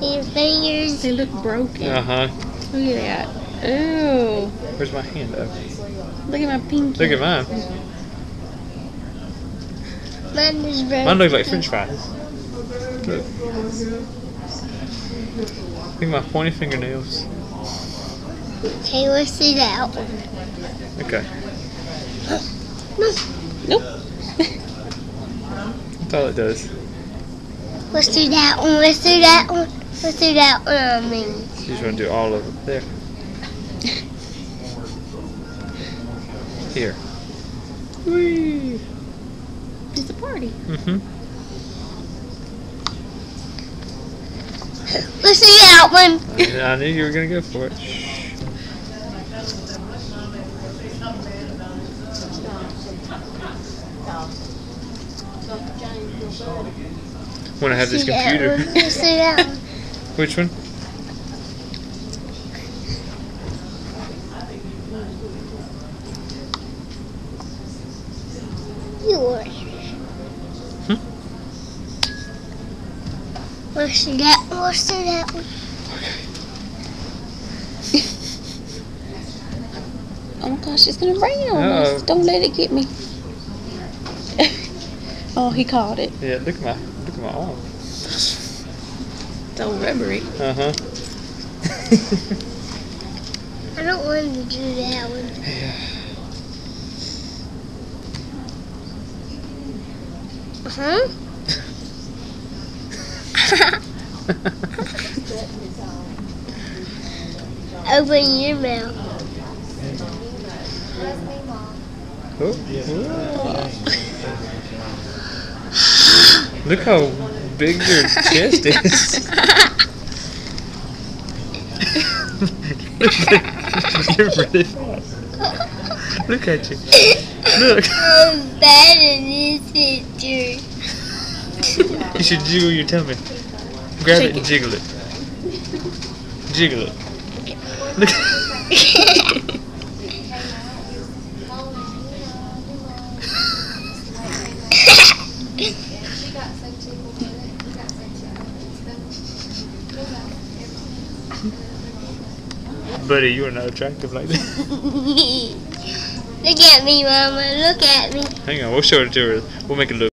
Your fingers. They look broken. Uh huh. Look at that. Ew. Where's my hand though? Look at my pinky. Look at mine. Mine is broken. Mine looks like French fries. Look. Look at my pointy fingernails. Okay, let's do that one. Okay. Nope. That's all it does. Let's do that one. Let's do that one. Let's do that one on me. You just want to do all of it. There. Here. Whee! It's a party. Mm-hmm. Let's do that one. I knew you were gonna go for it. Shh. When I have this computer. one. Let's do that one. Which one? Yours. Hmm? Let's that one. Let's that one. Oh my gosh, it's gonna rain on us. Uh-oh. Don't let it get me. oh, he caught it. Yeah, look at my look at my arm. So rubbery. Uh huh. I don't want to do that one. Yeah. Uh Huh? Open your mouth. Oh. Look how big your chest is. You're really fat. Look at you. Look. I'm bad in this picture. You should jiggle your tummy. Grab Shake it and it. jiggle it. Jiggle it. Look. Buddy, you are not attractive like that. Look at me, Mama. Look at me. Hang on, we'll show it to her. We'll make it look.